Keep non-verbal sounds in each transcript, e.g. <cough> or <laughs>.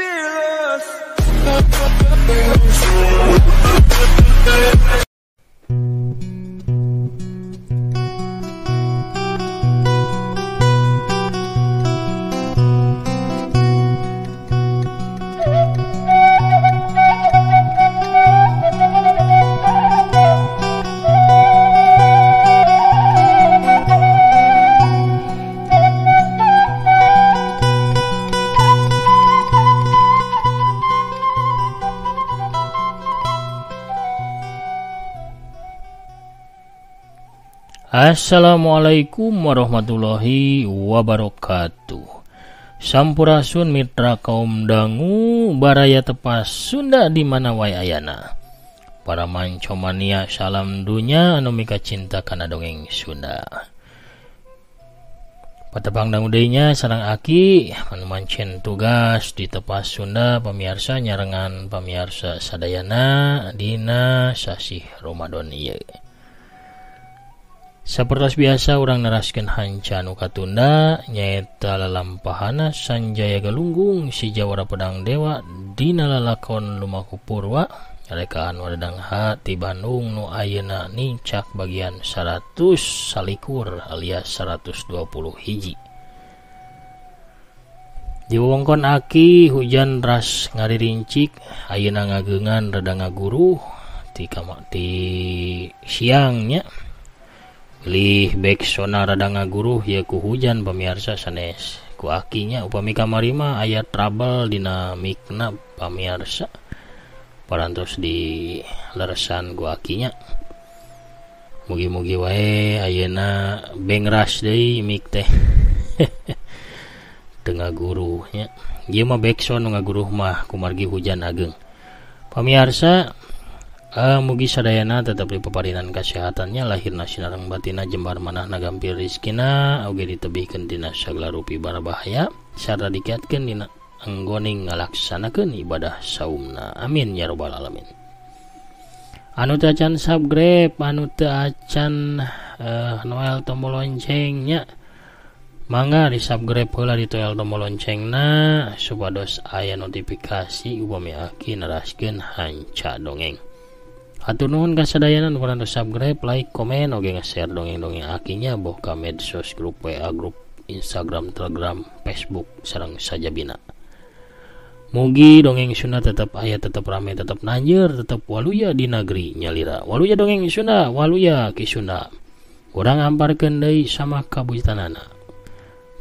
fearless. Assalamualaikum warahmatullahi wabarakatuh. Sampurasun mitra kaum dangu Baraya tepas Sunda di mana wae ayana? Para mancomania salam dunya anu mika cinta kana dongeng Sunda. Patepang dangu deinya sarang aki anu mancen tugas di tepas Sunda pemirsa nyarengan pemirsa sadayana dina sasih Ramadan ieu Sapertas biasa orang hanca Hancanu Katunda nyaeta lalampahana Sanjaya Galunggung si Jawara Pedang Dewa Dina lalakon Lumaku Purwa rekaan wadang hati Bandung Nu Ayeuna nincak bagian 100 Salikur alias 120 hiji Di wewengkon Aki hujan ras ngaririncik Ayeuna ngagengan rada ngaguruh ti kamati siangnya. Libek sona rada ngaguru yaku hujan pemirsa sanes. Ku akinya upami kamarima ayat trouble dinamikna pamirsa. Parantos di leresan ku akinya. Mugi-mugi wae ayeuna bengras deui mik teh. <laughs> Tengah gurunya ieu mah bekso nu ngaguru mah kumargi hujan ageng. Pamirsa Uh, mugi sadayana tetapi peparinan kesehatannya lahir nasinarang batina jembar manah nagampir Rizkina Oge ditebihkan tina sagala rupi bahaya. Sarta dikiatkan dina anggoning ngalaksanakan ibadah saumna. Amin ya robbal alamin. Anu acan subscribe Anu acan eh, uh, Noel tombol loncengnya. Mangga di subscribe pula di toel tombol lonceng na supados aya notifikasi upami aki naraskeun hanca dongeng. Atun kesadayanan kurang subscribe like komen Oke nge-share dongeng-dongeng akinya boh ka medsos grup WA grup Instagram telegram Facebook sareng saja bina Mugi dongeng Sunda tetap aya tetap rame tetap nanjer tetap waluya di negeri nyalira waluya dongeng Sunda waluya Kisunda kurang amparkeun deui sama kabujitanana.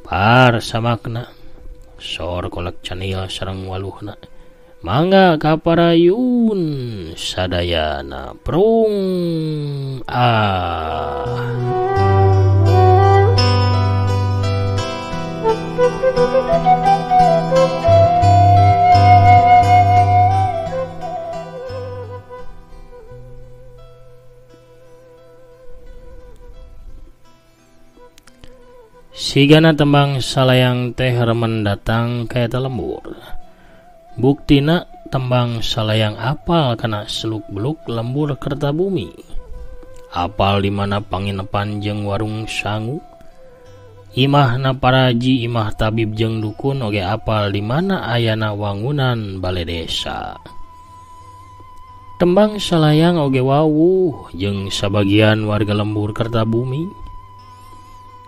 par samakna. sor kolak channel sareng waluhna Mangga kaparayun sadayana prung ah Sigana tembang salayang teh remen datang kayak lembur Buktina tembang salayang apal kena seluk-beluk lembur kerta bumi. Apal dimana panginepan jeng warung sanggu Imahna paraji Imah tabib jeng dukun oge apal dimana ayana wangunan balai desa? Tembang salayang oge wawuh jeng sebagian warga lembur kerta bumi.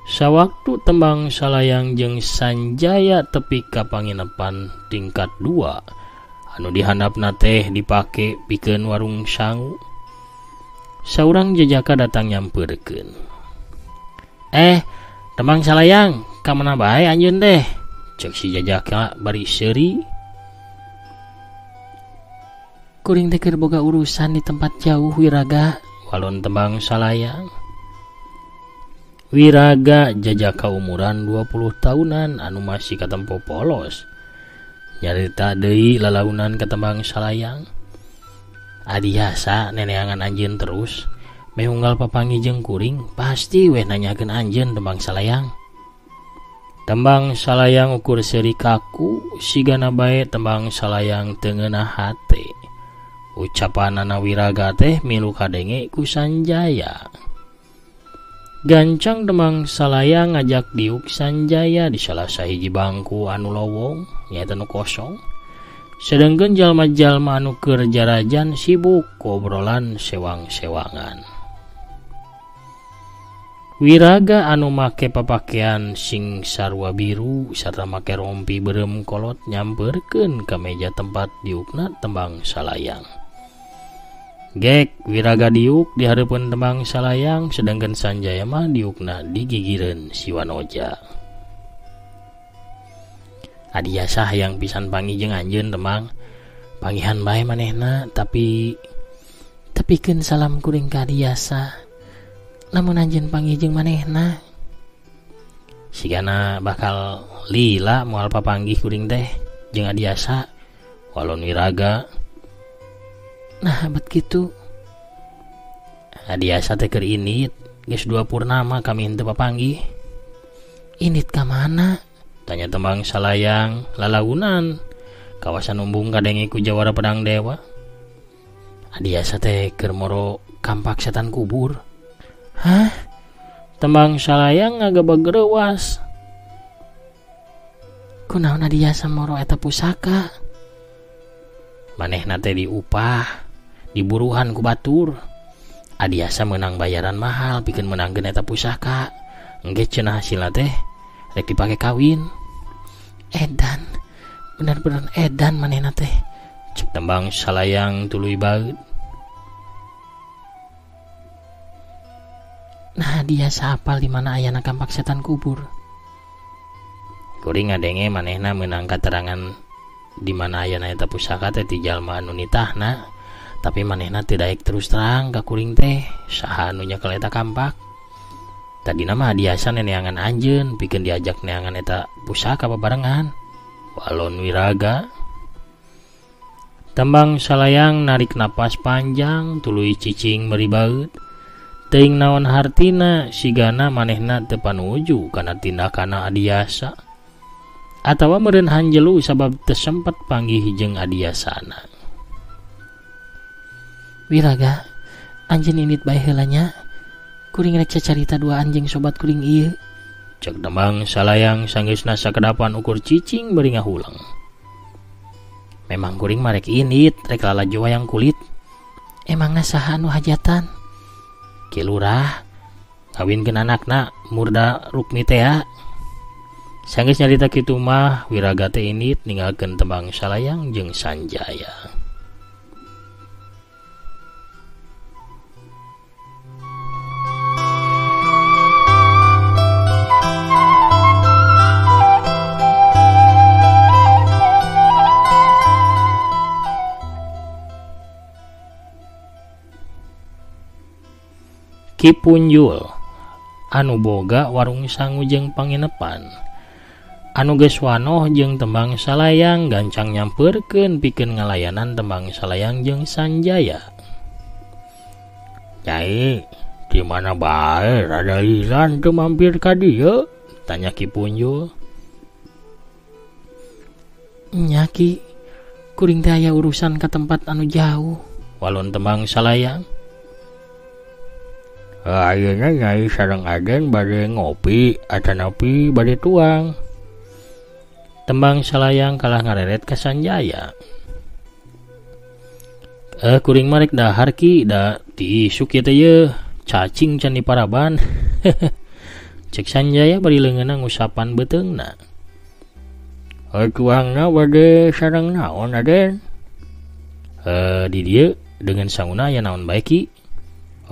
sawwaktu tembang Salayang jeung Sanjaya tepi kapanginepan tingkat 2 anu dihandapna teh dipakai piken warung sangu. Seorang jejaka datang nyammperken eh tembang Salayang ka mana baik anjun deh ceksi jajaka bari seri kuring teker boga urusan di tempat jauh wiraga. Walon tembang Salayang. Wiraga jajaka umuran 20 tahunan anu masih katempo polos. Nyarita Dehi lalaunan ketembang Salayang. Adiasa neneangan anjin terus. Meunggal papangi jengkuring pasti weh nanyakan Anjen tembang Salayang. Tembang Salayang ukur seri kaku sigana baik tembang Salayang tengena hati ucapan Nana Wiraga teh milu kadenge kusanjaya gancang Demang Salaya ngajak diuk Sanjaya di salah sahiji bangku anu lowong nyatanu kosong. Sedangkan jalma-jalma anu kerjarajan sibuk kobrolan sewang-sewangan. Wiraga anu make papakaian sing sarwa biru serta make rompi berem kolot nyamperken ke meja tempat diukna tembang Salayang. Gek wiraga diuk di hadapan tembang salayang sedangkan Sanjaya mah diukna di gigiran Siwanoja. Adiasah yang pisan pangi jeung anjeun temang pangihan bae manehna tapi tapi kan salam kuring ka adiasa namun anjen panggijeng manehna. Sigana bakal lila mual papanggih kuring teh jeung adiasa walon wiraga nah bet gitu adiasa teh keur init. Geus dua purnama kami henteu papanggih. Init ka mana? Tanya tembang salayang lalaunan. Kawasan umbung kadenge ku jawara pedang dewa. Adiasa teh keur moro kampak setan kubur. Hah? Tembang salayang agak bagerewas. Kunaon dia samoro eta pusaka? Maneh nate diupah, diburuhan ku Batur. Adiasa menang bayaran mahal bikin menang geneta pusaka. Nge cenah hasilnya teh rek dipake kawin. Edan benar-benar edan manena teh. Cek tembang salayang tuluy banget nah dia sapal di mana ayana kampak setan kubur. Kuring ngadenge manehna menang keterangan di mana ayana eta pusaka teh ti jalma anu nitahna. tapi manehna tidak terus terang kakuring teh sahanunya keleta kampak. Tadi nama diasa neneangan anjen bikin diajak neangan eta pusaka pebarengan balon Wiraga. Tembang salayang narik napas panjang tului cicing meribaut. Teing naon hartina sigana manehna depan uju karena tindakan adiasa atau meren hanjelu sabab tersempat panggih jeng adiasana Wiraga anjing init baiknya kuring rekca carita dua anjing sobat kuring iya cek demang salayang sanggis nasa kedapan ukur cicing beringah hulang memang kuring marek init rek lala jawa yang kulit emang nasaha anu hajatan kilurah kawin anakna murda rukmi teh ya. Sanggis nyarita kitu mah wiragate ini ninggalkeun tembang salayang jeung sanjaya. Kipunjul. Anu boga warung sanggujeng panginepan. Anu geswano jeung tembang salayang gancang nyamperken piken ngalayanan tembang salayang jeung Sanjaya. Nyai di mana bae? Rada hilang tuh mampir ka dia tanya Kipunjul. Nyaki kuring daya urusan ke tempat anu jauh walon tembang salayang akhirnya nyai sarang aden badai ngopi atau napi badai tuang. Tembang salayang kalah ngareret ke Sanjaya. Eh kuring marek dahar ki da diisuk ya ya cacing can di paraban <laughs> cek Sanjaya bari leungeunna ngusapan beteungna Eh tuangna bade sarang naon aden eh di dia dengan sanguna ya naon baik ki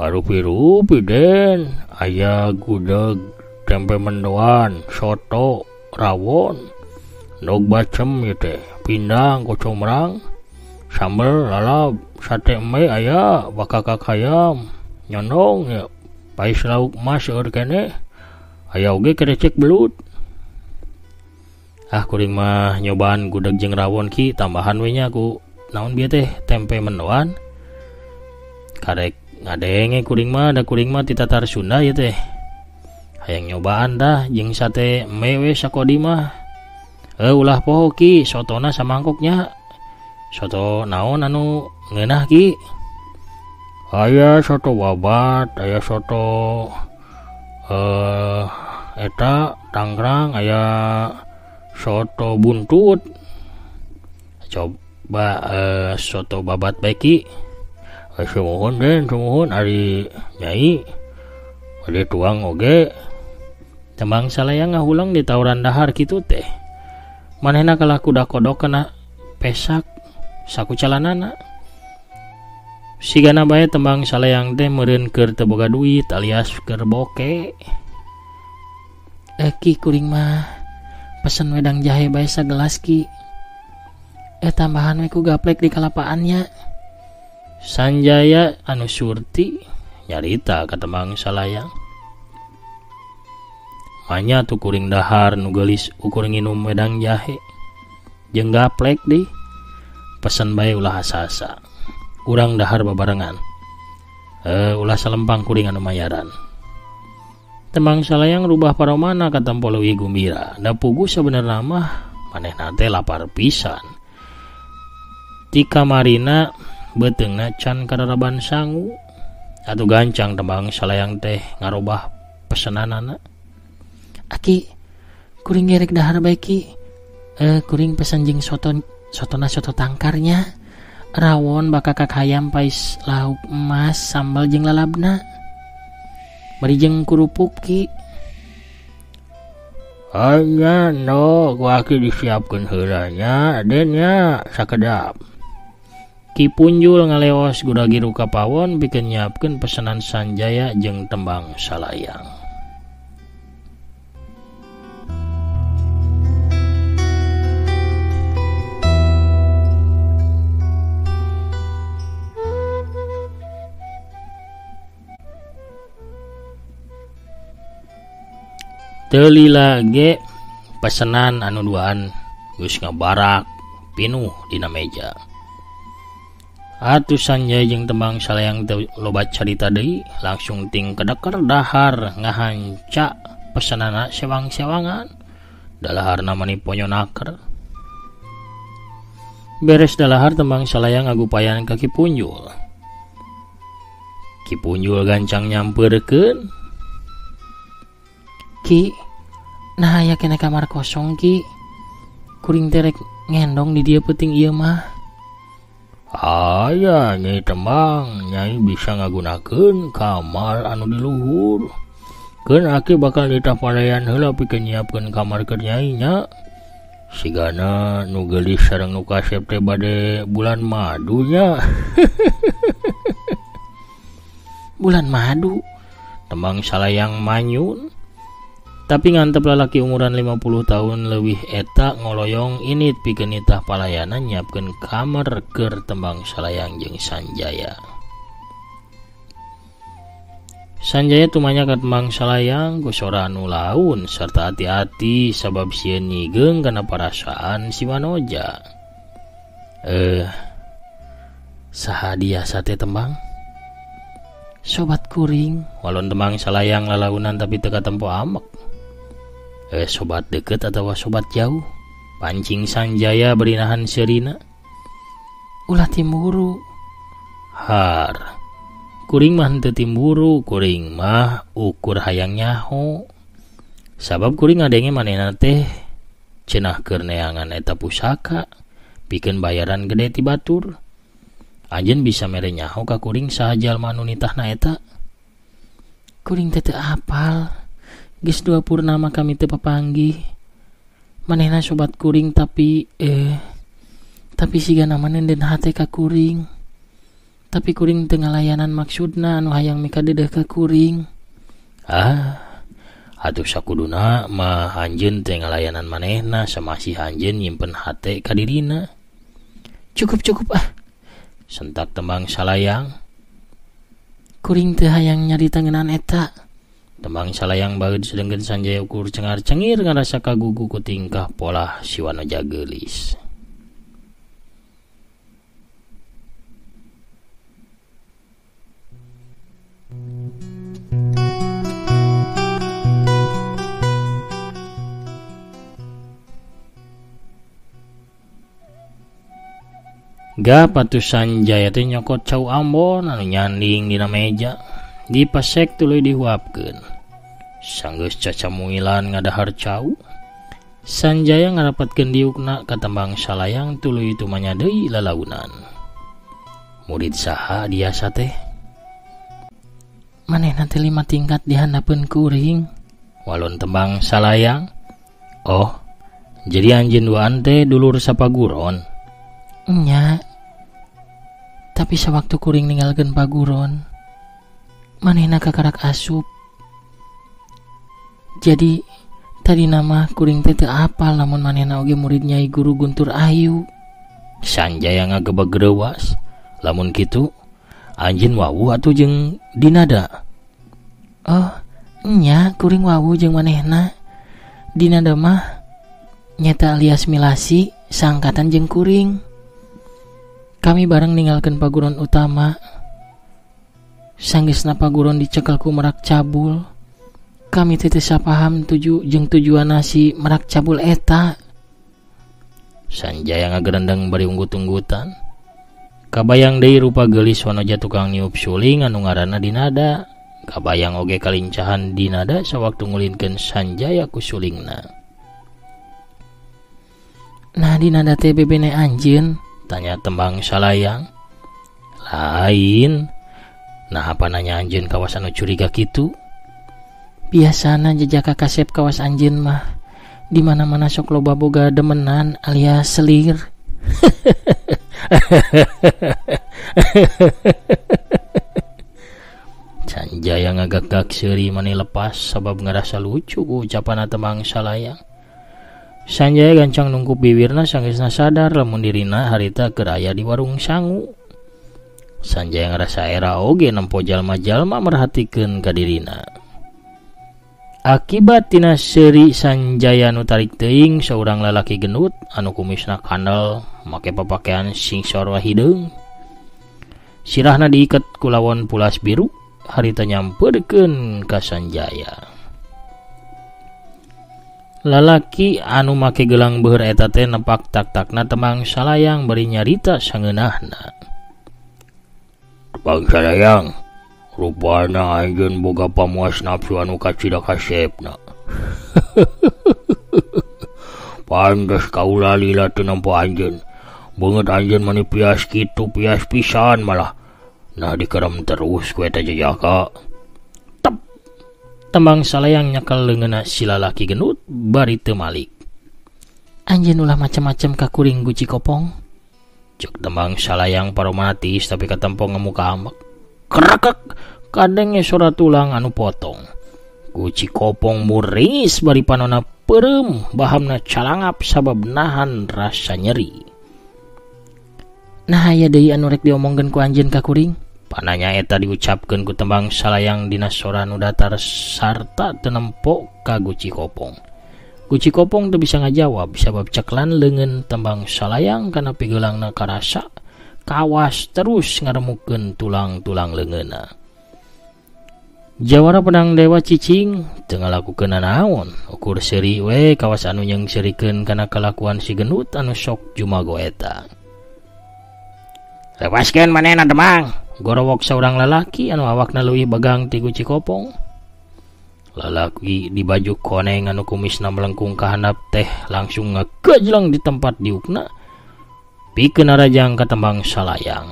rupi-rupi den. Ayah gudeg tempe mendoan soto rawon. Nog bacem ya teh. Pindang kocomrang sambal lalap sate me ayah bakakak ayam. Nyondong ya. Pais lauk mas kene. Ayah oge kerecek belut. Ah kuring mah nyobaan gudeg jeng rawon ki tambahan we nya ku. Naon bieu teh? Tempe mendoan. Karek ngadenge kuring mah ada kuring mah titatar Sunda ya teh. Hayang nyobaan dah jeng sate mewe sakodi mah. Eh ulah poho ki sotona samangkoknya soto naon anu ngenah ki? Aya soto wabat aya soto eh eta tanggrang aya soto buntut coba ba uh, soto babat baiki semohon ari nyai ari tuang oge. Tembang salaya ngahulang di tawuran dahar gitu teh. Manehna kalah kuda kodok kena pesak saku calanana. Sigana bae tembang salayang teh meureun keur teboga duit alias keur boke. Eki kuring mah pesen wedang jahe bae sagelas ki. Eh tambahan ku gaplek di kalapaannya Sanjaya anu surti nyarita ketembang salayang hanya tuh kuring dahar nugelis ukur nginum wedang jahe. Jeng gaplek di pesan baik ulah asasa. Kurang dahar babarengan. Eh ulah salempang kuring anu mayaran. Temang salayang rubah para mana kata Polowi gumbira. Da pugu sebenarnya mah maneh nate lapar pisan. Tika Marina beteng nacan kararaban sanggu atau gancang tembang salayang teh ngarubah pesanan anak Aki kuring gerek dahar baiki eh kuring pesanjing soton sotona soto tangkarnya. Rawon baka kak hayam pais lauk emas sambal jeng lalabna. Merijeng kerupuk ki. Hanya no gua aki disiapkan helanya adenya sakedap. Punjul ngaleos guragi Kapawon pawon bikin nyiapkan pesanan Sanjaya jeng tembang Salayang. Telila ge pesenan anu duaan Gus ngabarak pinuh dina meja. Atusannya jeng tembang salayang lobat cerita deui langsung ting kedekar dahar ngahanca pesanana sewang-sewangan. Dalahar namani ponyonaker. Beres dalahar tembang salayang agupayan ke Kipunjul. Kipunjul gancang nyamperkeun. Ki nah ya kena kamar kosong Ki. Kuring terek ngendong di dia peting iya mah aya nyai temang nyai bisa ngagunakan kamar anu diluhur Ken aki bakal ditapalayan hela pi nyiapkeun kamar kernyainya sigana nu gelis sarang kasep teh bade bulan madunya <laughs> bulan madu? Tembang salayang manyun. Tapi ngantep lalaki umuran 50 tahun lebih eta ngoloyong ini pikeun nitah palayanan nyiapkeun kamar ker tembang salayang jeng Sanjaya. Sanjaya tumanya ke tembang salayang gosora anu laun serta hati-hati sabab sieun nyigeng kana perasaan si Manoja. Eh saha dia sate tembang? Sobat kuring walon tembang salayang lalaunan tapi teka tempo amek eh, sobat deket atau sobat jauh pancing Sanjaya berinahan Serina. Ulah timburu har kuring mah henteu timburu kuring mah ukur hayang nyaho. Sabab kuring adenge manehna teh cenah keur neangan eta pusaka pikeun bayaran gede ti batur. Anjeun bisa mere nyaho ka kuring saha jalma nu nitahna eta. Kuring teh apal. Gis dua purnama kami teh papanggih. Manehna sobat kuring tapi eh tapi siga namanen dan hati ka kuring. Tapi kuring tengah layanan maksudna anu hayang mika dedeh ka kuring. Ah, atuh sakuduna mah anjeun teh ngalayanan manehna sama anjeun nyimpen hati ka dirina. Cukup cukup ah. Sentak tembang salayang. Kuring teh hayang nyari tangenan eta. Tembang salayang bageud sedengkeun Sanjaya ukur cengar cengir ngarasa kagugu ku tingkah pola siwana jagelis. Ga patusan Jaya teh nyokot cau Ambon anu nyanding dina meja dipasek tuluy dihuapkeun sanggeus caca muilan ngadahar cau Sanjaya ngarapatkeun diukna katembang salayang tuluy itu manyadei lalaunan. Murid saha dia teh? Maneh nanti lima tingkat dihandapeun kuring. Walon tembang salayang. Oh, jadi anjin duaan teh dulur sapaguron. Nya. Tapi sewaktu kuring ninggalkeun paguron, manehna kakarak asup. Jadi tadi nama kuring teh apa lamun manehna oge murid Nyai Guru Guntur Ayu. Sanjaya ngagebeg gerewas. Lamun gitu, anjin wawu atau jeng dinada. Oh, nya kuring wawu jeng manehna. Dinada mah nyata alias milasi sangkatan jeng kuring. Kami bareng ninggalkan paguron utama. sanggesna paguron dicekelku merak cabul. Kami tetes paham tuju jeung tujuan nasi merak cabul eta. Sanjaya ngagerendeng bari unggut-unggutan. Kabayang deui rupa geulis wanoja tukang niup suling anu ngaranna dinada. Kabayang oge kalincahan dinada sawaktu ngulinkeun Sanjaya ku sulingna. Nah dinada teh bebene anjeun tanya tembang salayang. Lain. Nah apa nanya anjeun kawas anu curiga kitu? Biasana jejak kasep kawas anjeun mah di mana-mana sok loba boga demenan alias selir. <laughs> Sanjaya ngagak-gak seri mani lepas sebab ngerasa lucu ku ucapan temang salayang. Sanjaya gancang nunggu bibirna sanggesna sadar lamun dirina harita keraya di warung sangu. Sanjaya yang rasa era oge nempo jalma-jalma merhatikan kadirina akibat Tina seri Sanjaya nu tarik teing seorang lalaki genut anu kumisna kandel make pemakaian sing sorwa hidung. Sirahna diikat kulawon pulas biru harita nyampeurkeun ka Sanjaya lalaki anu make gelang beur eta teh nepak tak takna temang salayang beri nyarita sangeunahna. bangsayang rupana Anjun boga pamuas nafsu anu kacita kasepna <laughs> pandas kaula lila teu nampa anjeun beungeut anjeun mani pias kitu pias pisan malah nah dikeram terus ku eta jajaka tep tembang salayang nyekel nyakal si lalaki genut bari teu malik. Anjeun ulah macam-macam ka kuring guci kopong. cek tembang salayang paromatis tapi ketempong ngemukamak kerakak kadangnya surat tulang anu potong. Kuci kopong muris bari panona perem bahamna calangap sabab nahan rasa nyeri. Nah ya deui anu rek diomongkeun ku anjeun ka kuring? Pananya eta diucapkeun ku tembang salayang dina sora nu datar sarta tenempok ka guci kopong. Guci kopong tuh bisa ngajawab. Sabab ceklan lengan tembang salayang karena pigelang karasa kawas terus ngaremukeun tulang-tulang lengena. Jawara pedang dewa cicing tengah lakukan naon ukur seri we kawas anu yang seriken karena kelakuan si genut anu sok jumagoeta lepaskan manena demang gorowok seorang lelaki anu awakna leuwih bagang ti guci kopong. lalaki di baju koneng anu kumis na melengkung kehanap teh langsung ngekejlang di tempat diukna. Pikeun arajang katembang salayang.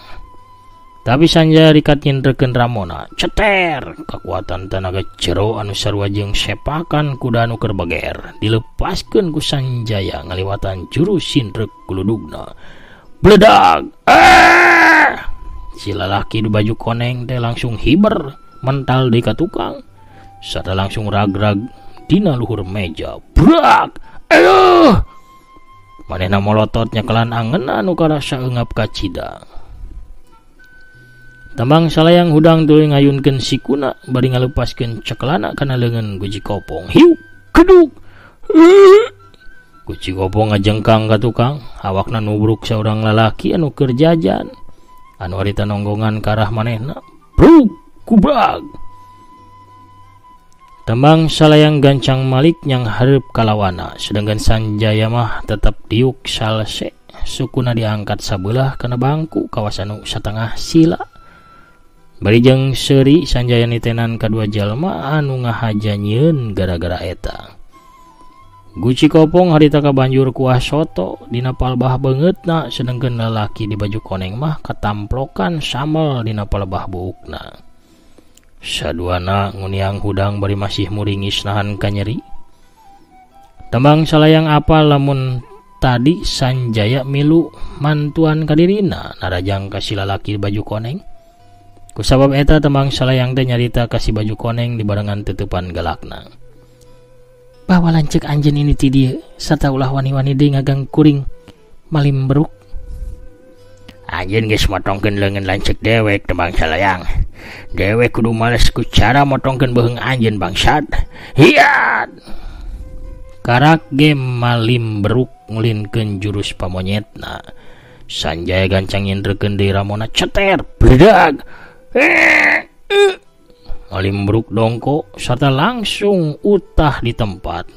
Tapi sanja rikat nyinreken Ramona ceter! Kekuatan tenaga jero anu sarua jeung sepakan kuda anu keur kerbager. Dilepaskeun ku sanjaya ngaliwatan jurus sindrek kuludugna. Bledag! Eh! si lalaki di baju koneng teh langsung hiber mental di tukang. sada langsung ragrag Dina luhur meja brak! Aduh! Manena molototnya kelan angen anu karasa engap kacida tambang salayang hudang tuli ngayunkan sikuna bari ngalupaskan cekelana Kana lengan guji kopong. Hiu keduk! <clears throat> Guji kopong ngajengkang ka tukang awakna nubruk seorang lalaki anu kerjajan anu arita nonggongan karah manehna bruk kubag Tembang salayang gancang Malik yang harap kalawana sedangkan Sanjayamah tetap diuk salse sukuna diangkat sabelah karena bangku kawasan setengah sila. Barijeng Seri Sanjaya nitenan kedua jalma anu ngahajanyeun gara-gara eta. Guci kopong harita ka banjur kuah soto dinapalbah banget nah sedangkan lelaki di baju koneng mah katamplokan dina palbah buukna. Saduana nguniang hudang bari masih muringis nahan kanyeri. Tembang salayang apa lamun tadi Sanjaya milu mantuan kadirina narajang kasih lalaki baju koneng. Kusabab eta tembang salayang teh nyarita kasih baju koneng di barengan tutupan galakna bahwa lancek anjen ini ti dia serta ulah wani-wani dia ngagang kuring malim beruk Ah, anjin guys motongken lengan lancek dewek tebangsa layang. Dewek kudu males ku cara motongken beheng anjin bangsat. Hiat! Karak game malim beruk ngulinken jurus pamonyetna. Sanjay gancang indreken di Ramona ceter bedag <clears throat> malim beruk dongko serta langsung utah di tempat.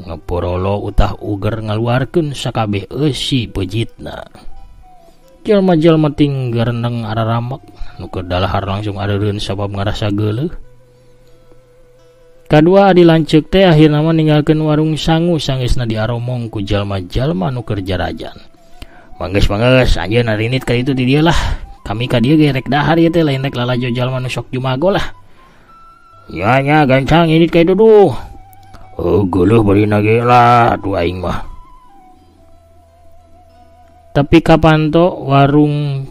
Ngepurolo utah uger ngaluarkan sakabeh esi pejitna. Jalma-jalma tinggal reneng arah ramak nuker dalahar langsung ada ren sabab ngerasa gele kedua adi lancek teh akhir nama ninggalkan warung sangu sangisna di aromong ku jalma-jalma nuker jarajan mangges mangges aja narinit kali itu di dia lah. Kami ka dia gerek dahar ya teh lain rek lalajo jalma nu jumago lah. Ya nya gancang ini kayak dulu oh geuleuh bari nage lah tuh aing mah tapi kapanto warung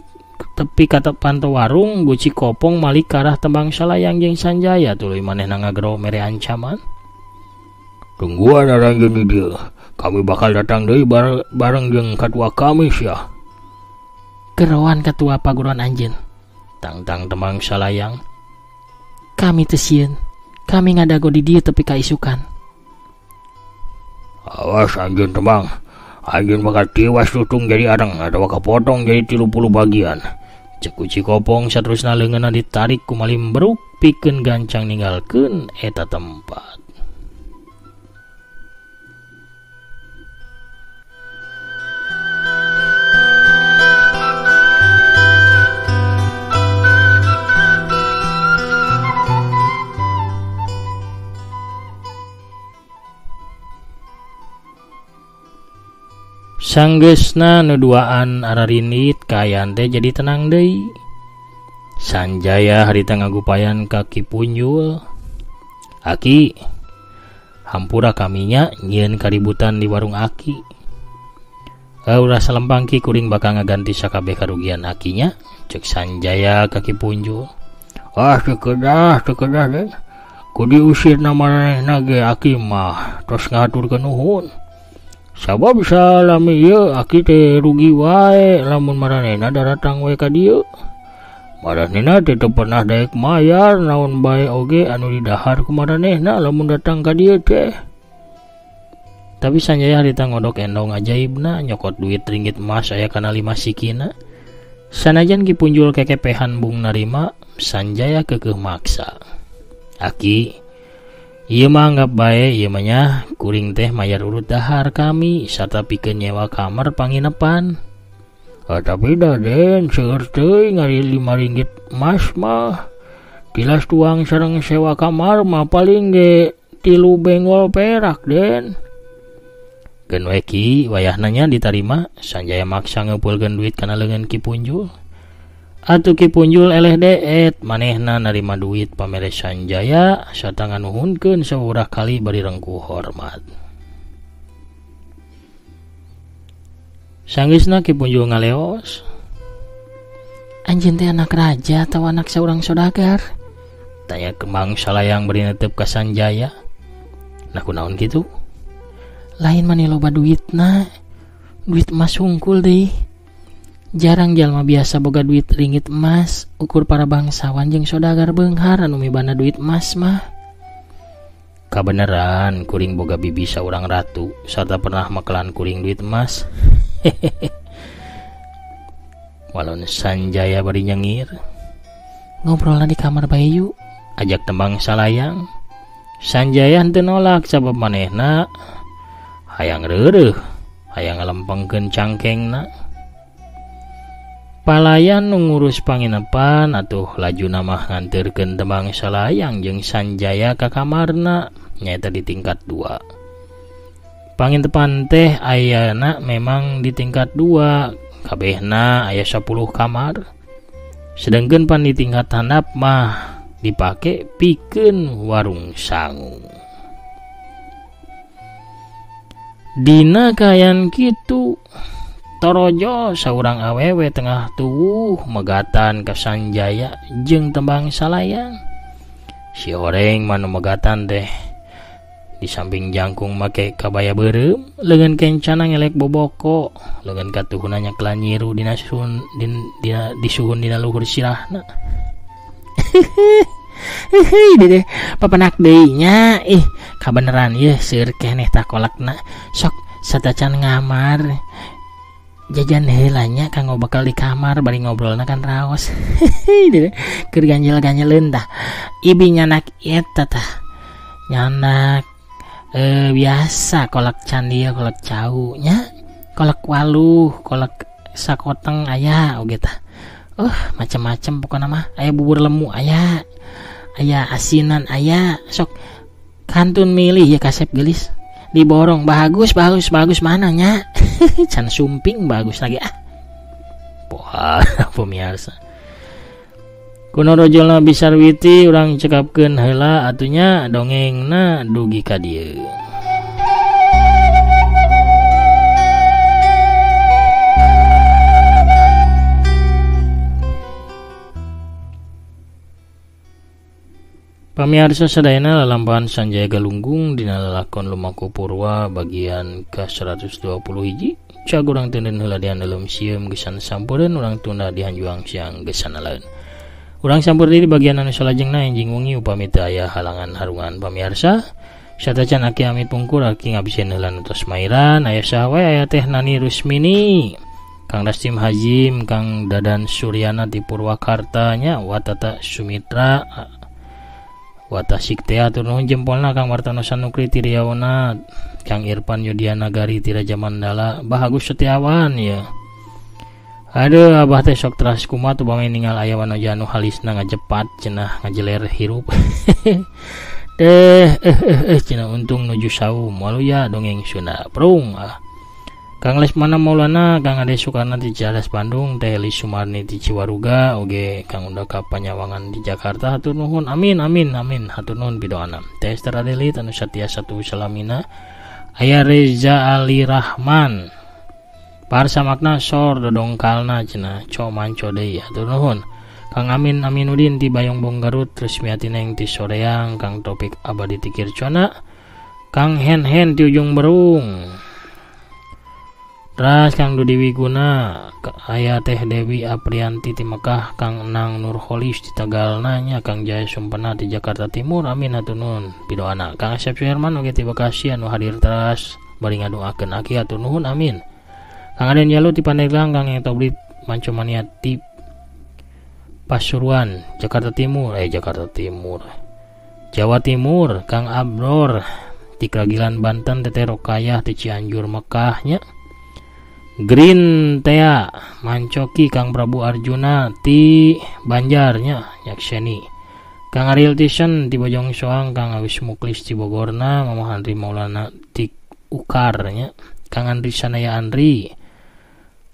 tapi kata panto warung guci kopong malik karah tembang salayang jeung sanjaya tuluy maneh ngagro mere ancaman tungguan orang gini dia kami bakal datang dari bareng jeung katua kami sih Gerawan ketua paguruan anjen. Tang-tang temang salayang. Kami tesien. Kami ngadago di dia tapi kaisukan. Awas anjen temang. Anjen bakal tiwas tutung jadi arang. Ada waka potong jadi tilu puluh bagian. Cekuci kopong saterusna leungeunna ditarik ku malim beruk pikeun gancang ninggalkeun eta tempat. Sanggesna nuduaan ararinit kayan teh jadi tenang deh Sanjaya harita ngagupayan kaki punjul. Aki Hampura kaminya nyen kaributan di warung Aki. Aura selempangki kuring bakal ngaganti sakabeh karugian akinya Cek Sanjaya kaki punjul. Ah sekedah sekedah deh. Kudi usir nama nage aki mah Terus ngatur ke nuhun sabab bisa lami ya aki teh rugi wae. Lamun maranena datang wae ka dieu. Maranena tetep pernah daek mayar. Naon bae oge anu didahar ku maranehna lamun datang ka dieu teh. Tapi sanjaya harita ngodok endong ajaibna nyokot duit ringgit emas aya kana lima sikina. Sanajan kipunjul kekepehan bung narima sanjaya kekeh maksa. Aki Imah nggak baik imahnya kuring teh mayar urut dahar kami serta pikir nyewa kamar panginepan ah, tapi daden segerti ngari lima ringgit mas mah. Tilas tuang sareng sewa kamar mah paling ge tilu benggol perak den. Genweki wayah nanya diterima Sanjaya maksa ngepulkan duit karena lengan kipunjul. Atuh ki punjul eleh deet manehna narima duit pamere Sanjaya serta nganuhunkeun saurah kali bari rengku hormat. Sanggisna ki punjul ngaleos. Anjing teh anak raja atau anak seorang saudagar? Tanya kembang salayang beri netep ke Sanjaya. Nah kunaon gitu? Lain mani loba duit na. Duit emas hungkul deh jarang jalma biasa boga duit ringgit emas ukur para bangsawan jeng sodagar benghar anu mibana duit emas mah. Kabeneran kuring boga bibi seorang ratu serta pernah makelan kuring duit emas. Walon sanjaya bari nyengir. Ngobrol di kamar bayu ajak tembang salayang. Sanjaya henteu nolak sabab manehna. Hayang reureuh hayang ngalempengkeun cangkengna palayan ngurus panginepan atuh laju nama ngantirken tebang salayang jeung Sanjaya Kakamarna nyaeta di tingkat 2 pangin tepan teh ayana memang di tingkat 2 kabehna ayah 10 kamar. Sedangkan pan di tingkat handap mah dipakai piken warung sangu. Dina kayan gitu Torojo seorang awewe tengah tubuh megatan kesanjaya jeng tembang salayang. Si oreng mana megatan teh di samping jangkung make kabaya berem lengan kencana ngelek boboko lengan katuhunanya kelanyiru dina suhun din, dina disuhun dina luhur sirahna. Deh papanak dehnya ih kabeneran ya sir keneh tak kolakna sok satacan ngamar jajan helanya kanggo bakal di kamar bari ngobrolna kan raos. <laughs> Keur ganjel-ganjeleun tah. Ibi nyanak eta tah. Nyanak eh biasa kolak candia kolak cau nya kolak waluh kolak sakoteng ayah oge tah. Oh macam-macam pokoknya mah. Ayah bubur lemu ayah ayah asinan ayah sok kantun milih ya kasep gelis diborong bagus bagus bagus mananya <laughs> can sumping bagus lagi ah. Wah <laughs> pemirsa. Kuno rojolna bisarwiti orang cekapkan hela atunya dongengna dugi ka Pamiarsa sadayana lalampahan Sanjaya Galunggung dina lalakon Lumaku Purwa bagian ke 120 hiji. Cag urang tenden heula di dalam sieum gesan sampureun urang tunda di hanjuang siang gesan lain urang sampur di bagian anu salajengna enjing wengi upami teu aya halangan harungan pamiarsa. Satacan aki amit pungkur aki ngabisin heula nu tos mairan aya sahawe aya teh Nani Rusmini. Kang Dastim Hajim Kang Dadan Suryana di Purwakartanya Watata Sumitra Watasihun jempolna Kang Martano Nukri Tiriaonat Kang Irfan Yudianagari Tiraja Mandala Bagus Setiawan ya. Aduh Abah teh sok teras kuma tuh bang ningal ayawan aja anu halisna ngajepat cenah ngajeler hirup. <laughs> Teh eh eh eh cenah untung nuju saum. Walu ya dongeng Sunda prung ah. Kang Lesmana Maulana Kang Ade Sukarna di Ciadas Bandung Teh Eli Sumarni di Ciwaruga Oge Kang Unda Panyawangan di Jakarta Hatur nuhun amin amin amin Hatur nuhun bidoana Teh Esther Adeli Tanu Satya Satu Salamina. Ayah Reza Ali Rahman Parsa makna sor dodongkalna cina co manco deui hatur nuhun. Kang Amin Aminuddin di Bayong Bong Garut terus miatineng ti Soreang Kang Topik Abadi Tikir Cona Kang Hen Hen di ujung berung Ras Kang Dudi Wiguna Ayah Teh Dewi Aprianti di Mekah Kang Nang Nurholis di Tegal nanya Kang Jaya Sumpena di Jakarta Timur Amin hatunun Pidoana Kang Asep Suherman Oke di Bekasi anu hadir teras Bari ngadoakeun aki hatunun amin. Kang Aden Jalu di Pandeglang Kang yang Toblit Mancomania di Pasuruan Jakarta Timur Eh Jakarta Timur. Jawa Timur Kang Abror di Kragilan Banten Tete Rokayah di Cianjur Mekahnya Green Tea Mancoki Kang Prabu Arjuna ti Banjarnya Yakseni Kang Ariel Tison di Bojong Soang Kang Awis Muklis di Bogorna Mama Andri Maulana di Ukarnya Kang Andri Sanaya Andri.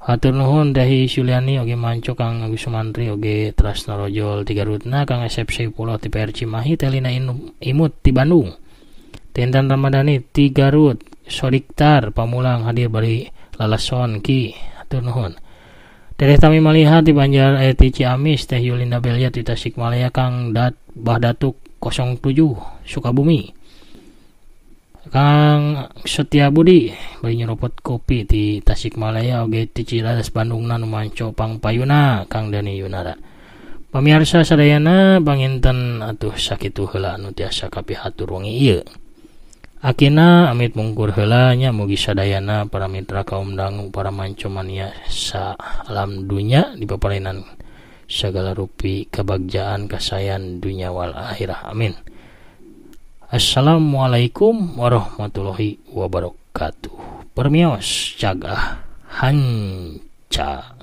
Hatur nuhun Dahi Suliani oge manco Kang Agus Sumantri oge Trasna Rojol tiga rutna Kang SFC Pulau ti PR Cimahi Telina Imut di Bandung. Tintan Ramadhani ti Garut Sodiktar Pamulang hadir bari lalason ki. Atur nuhun. Tereh tami malihat di Banjar eh, ti Ciamis Teh Yulinda Belia di Tasikmalaya Kang Dat Bah Datuk 07 Sukabumi. Kang Setia Budi bari nyeropot kopi di Tasikmalaya oge ti Ciladas Bandung nu manco pang payuna Kang Dani Yunara. Pamirsa sadayana panginten atuh sakitu heula anu tiasa kapihatur wengi ieu Akina amit mungkur helanya mugi sadayana para mitra kaum dangu para mancomania sa alam dunia di paparinan segala rupi kebagjaan kasayan dunia wal akhirah. Amin. Assalamualaikum warahmatullahi wabarakatuh. Permios cagah hanca